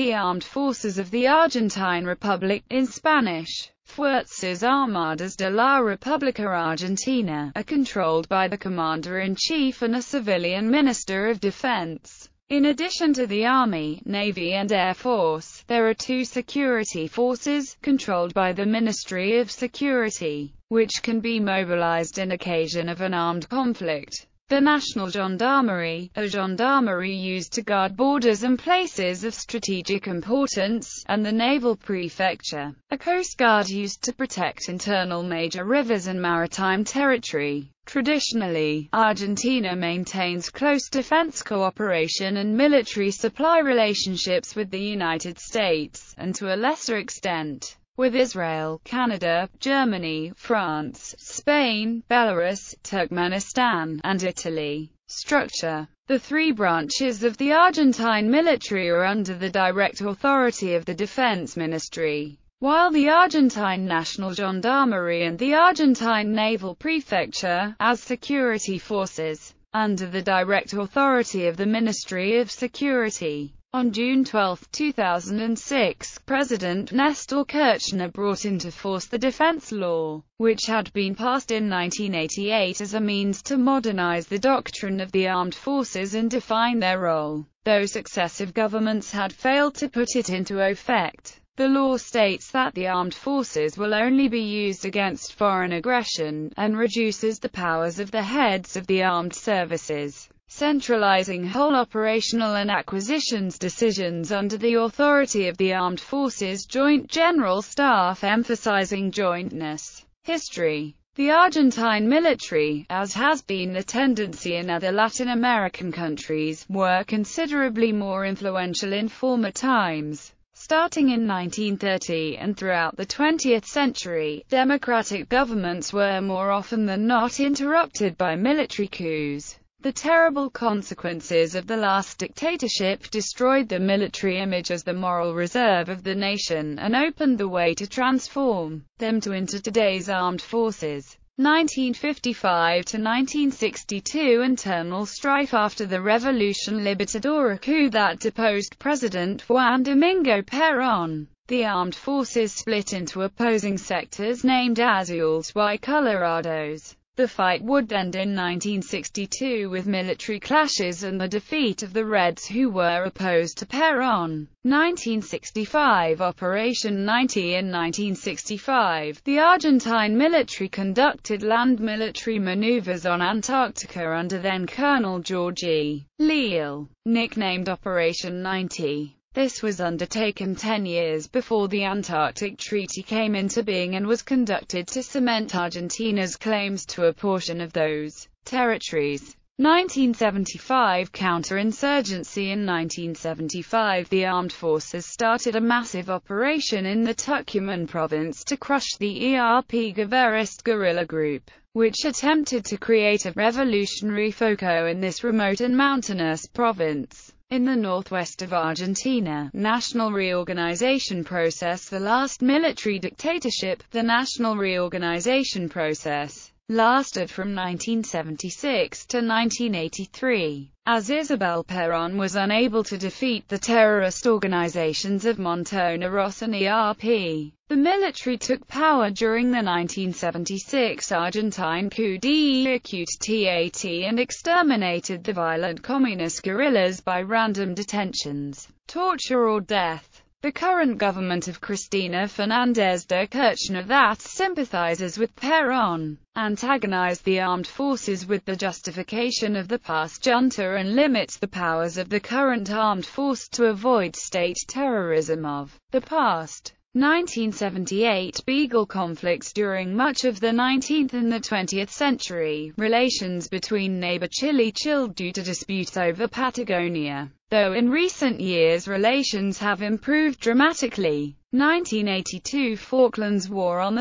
The armed forces of the Argentine Republic, in Spanish, Fuerzas Armadas de la República Argentina, are controlled by the Commander-in-Chief and a civilian Minister of Defense. In addition to the Army, Navy and Air Force, there are two security forces, controlled by the Ministry of Security, which can be mobilized in occasion of an armed conflict. The National Gendarmerie, a gendarmerie used to guard borders and places of strategic importance, and the Naval Prefecture, a coast guard used to protect internal major rivers and maritime territory. Traditionally, Argentina maintains close defense cooperation and military supply relationships with the United States, and to a lesser extent, with Israel, Canada, Germany, France, Spain, Belarus, Turkmenistan, and Italy. Structure The three branches of the Argentine military are under the direct authority of the Defense Ministry, while the Argentine National Gendarmerie and the Argentine Naval Prefecture, as security forces, under the direct authority of the Ministry of Security. On June 12, 2006, President Nestor Kirchner brought into force the defense law, which had been passed in 1988 as a means to modernize the doctrine of the armed forces and define their role, though successive governments had failed to put it into effect. The law states that the armed forces will only be used against foreign aggression, and reduces the powers of the heads of the armed services centralizing whole operational and acquisitions decisions under the authority of the Armed Forces Joint General Staff emphasizing jointness. History The Argentine military, as has been the tendency in other Latin American countries, were considerably more influential in former times. Starting in 1930 and throughout the 20th century, democratic governments were more often than not interrupted by military coups. The terrible consequences of the last dictatorship destroyed the military image as the moral reserve of the nation, and opened the way to transform them to into today's armed forces. 1955 to 1962 Internal strife after the Revolution Libertadora coup that deposed President Juan Domingo Perón. The armed forces split into opposing sectors named Azules y Colorados. The fight would end in 1962 with military clashes and the defeat of the Reds who were opposed to Perón. 1965 Operation 90 In 1965, the Argentine military conducted land military maneuvers on Antarctica under then Colonel George E. Leal, nicknamed Operation 90. This was undertaken ten years before the Antarctic Treaty came into being and was conducted to cement Argentina's claims to a portion of those territories. 1975 Counterinsurgency In 1975 the armed forces started a massive operation in the Tucumán province to crush the ERP Guevarist guerrilla group, which attempted to create a revolutionary foco in this remote and mountainous province. In the northwest of Argentina, national reorganization process. The last military dictatorship, the national reorganization process, lasted from 1976 to 1983, as Isabel Perón was unable to defeat the terrorist organizations of Montoneros and ERP. The military took power during the 1976 Argentine coup d'état and exterminated the violent communist guerrillas by random detentions, torture or death. The current government of Cristina Fernández de Kirchner that sympathizes with Perón, antagonized the armed forces with the justification of the past junta and limits the powers of the current armed force to avoid state terrorism of the past. 1978 Beagle conflicts During much of the 19th and the 20th century, relations between neighbor Chile chilled due to disputes over Patagonia, though in recent years relations have improved dramatically. 1982 Falklands War On 2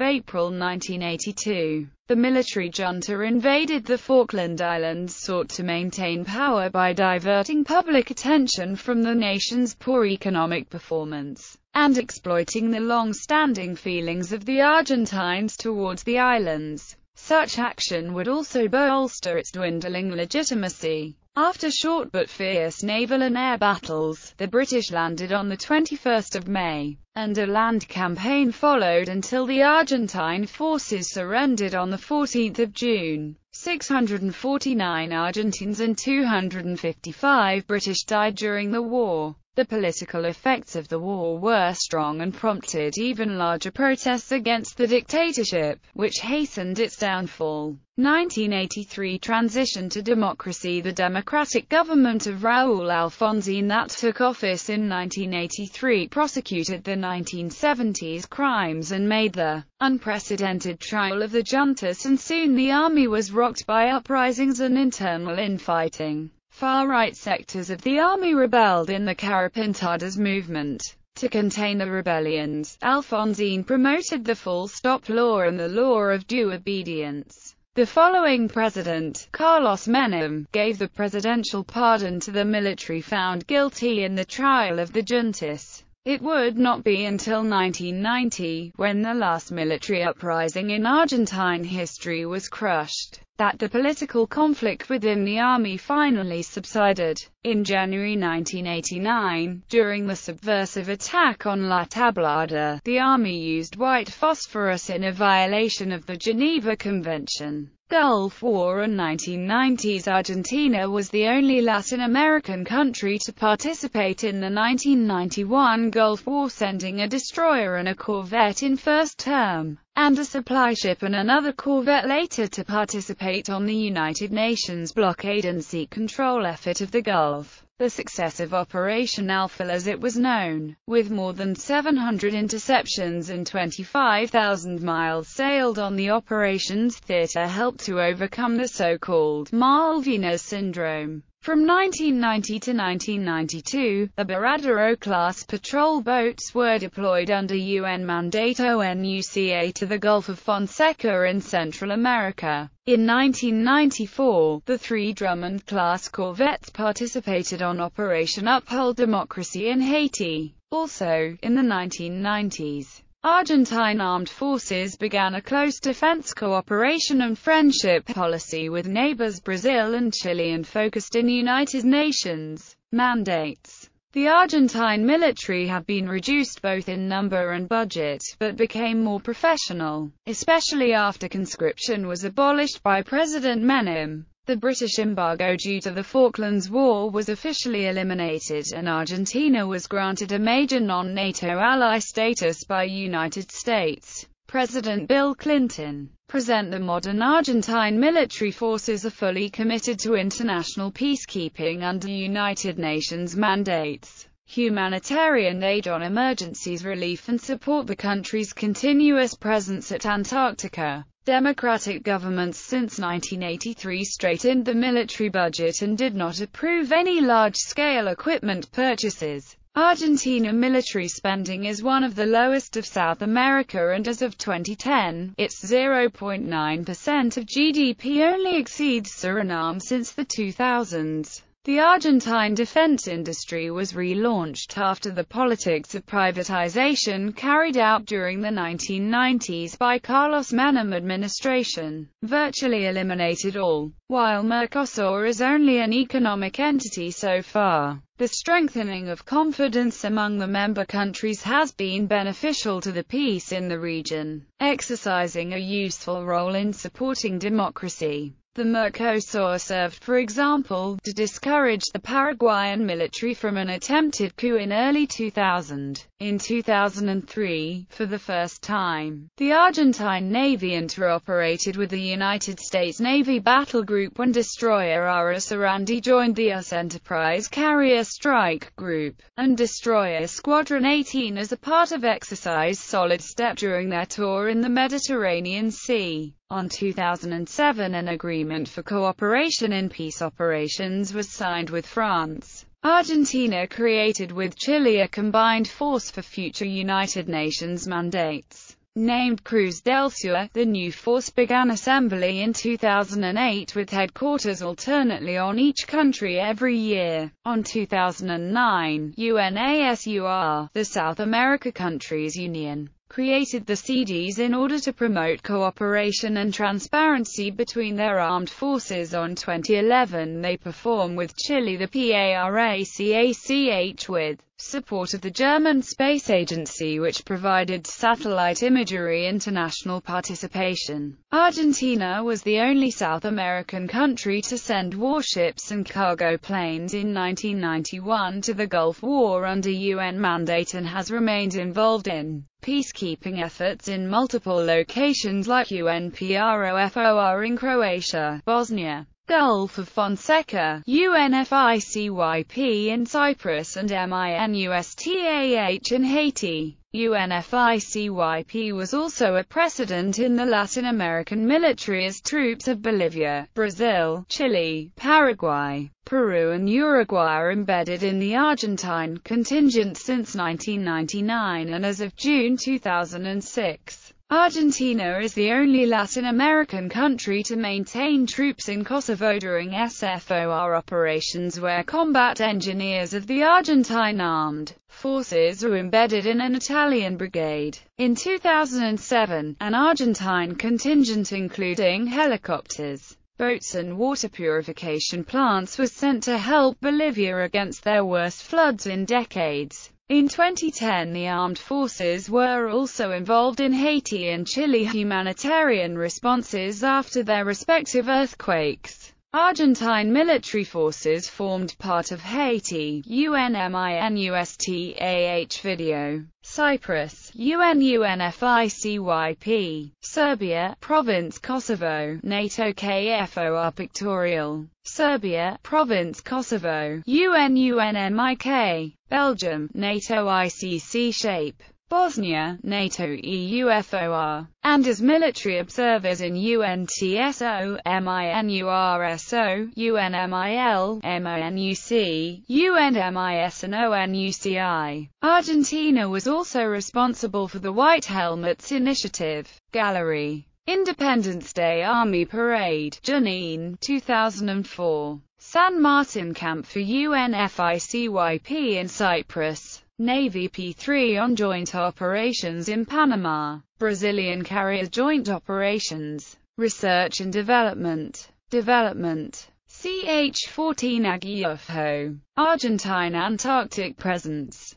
April 1982, the military junta invaded the Falkland Islands sought to maintain power by diverting public attention from the nation's poor economic performance and exploiting the long-standing feelings of the Argentines towards the islands. Such action would also bolster its dwindling legitimacy. After short but fierce naval and air battles, the British landed on 21 May, and a land campaign followed until the Argentine forces surrendered on 14 June. 649 Argentines and 255 British died during the war. The political effects of the war were strong and prompted even larger protests against the dictatorship, which hastened its downfall. 1983 Transition to democracy The democratic government of Raúl Alfonsín that took office in 1983 prosecuted the 1970s crimes and made the unprecedented trial of the juntas and soon the army was rocked by uprisings and internal infighting. Far-right sectors of the army rebelled in the Carapintadas movement. To contain the rebellions, Alfonsín promoted the full-stop law and the law of due obedience. The following president, Carlos Menem, gave the presidential pardon to the military found guilty in the trial of the juntas. It would not be until 1990, when the last military uprising in Argentine history was crushed, that the political conflict within the army finally subsided. In January 1989, during the subversive attack on La Tablada, the army used white phosphorus in a violation of the Geneva Convention. Gulf War and 1990s Argentina was the only Latin American country to participate in the 1991 Gulf War sending a destroyer and a corvette in first term, and a supply ship and another corvette later to participate on the United Nations blockade and sea control effort of the Gulf the success of Operation Alpha as it was known, with more than 700 interceptions and 25,000 miles sailed on the operations theater helped to overcome the so-called Malvinas syndrome. From 1990 to 1992, the Baradero-class patrol boats were deployed under UN mandate ONUCA to the Gulf of Fonseca in Central America. In 1994, the three Drummond-class corvettes participated on Operation Uphold Democracy in Haiti. Also, in the 1990s, Argentine armed forces began a close defense cooperation and friendship policy with neighbors Brazil and Chile and focused in United Nations mandates. The Argentine military have been reduced both in number and budget, but became more professional, especially after conscription was abolished by President Menem. The British embargo due to the Falklands War was officially eliminated and Argentina was granted a major non-NATO ally status by United States. President Bill Clinton. Present the modern Argentine military forces are fully committed to international peacekeeping under United Nations mandates humanitarian aid on emergencies relief and support the country's continuous presence at Antarctica. Democratic governments since 1983 straitened the military budget and did not approve any large-scale equipment purchases. Argentina military spending is one of the lowest of South America and as of 2010, its 0.9% of GDP only exceeds Suriname since the 2000s. The Argentine defense industry was relaunched after the politics of privatization carried out during the 1990s by Carlos Menem administration, virtually eliminated all, while Mercosur is only an economic entity so far. The strengthening of confidence among the member countries has been beneficial to the peace in the region, exercising a useful role in supporting democracy. The Mercosur served for example, to discourage the Paraguayan military from an attempted coup in early 2000. In 2003, for the first time, the Argentine Navy interoperated with the United States Navy battle group when destroyer Ara Sarandí joined the US Enterprise Carrier Strike Group, and destroyer Squadron 18 as a part of Exercise Solid Step during their tour in the Mediterranean Sea. On 2007 an agreement for cooperation in peace operations was signed with France. Argentina created with Chile a combined force for future United Nations mandates. Named Cruz del Sur, the new force began assembly in 2008 with headquarters alternately on each country every year. On 2009, UNASUR, the South America Countries Union, created the CDS in order to promote cooperation and transparency between their armed forces. On 2011 they perform with Chile the PARACACH with support of the German Space Agency which provided satellite imagery international participation. Argentina was the only South American country to send warships and cargo planes in 1991 to the Gulf War under UN mandate and has remained involved in peacekeeping efforts in multiple locations like UNPROFOR in Croatia, Bosnia, Gulf of Fonseca, UNFICYP in Cyprus and MINUSTAH in Haiti. UNFICYP was also a precedent in the Latin American military as troops of Bolivia, Brazil, Chile, Paraguay, Peru and Uruguay are embedded in the Argentine contingent since 1999 and as of June 2006. Argentina is the only Latin American country to maintain troops in Kosovo during SFOR operations where combat engineers of the Argentine Armed Forces are embedded in an Italian brigade. In 2007, an Argentine contingent including helicopters, boats and water purification plants was sent to help Bolivia against their worst floods in decades. In 2010 the armed forces were also involved in Haiti and Chile humanitarian responses after their respective earthquakes. Argentine military forces formed part of Haiti, UNMINUSTAH video. Cyprus, UNUNFICYP, Serbia, Province Kosovo, NATO KFOR Pictorial, Serbia, Province Kosovo, UNUNMIK, Belgium, NATO ICC Shape, Bosnia, NATO EUFOR, and as military observers in UNTSO, MINURSO, UNMIL, MONUC, UNMIS and ONUCI. Argentina was also responsible for the White Helmets Initiative, Gallery, Independence Day Army Parade, Junin, 2004. San Martin Camp for UNFICYP in Cyprus. Navy P-3 on joint operations in Panama, Brazilian carrier joint operations, research and development, development, CH-14 Aguilucho, Argentine Antarctic presence,